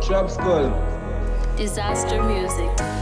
Trap. Disaster music.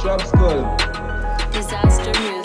Trap. Disaster music.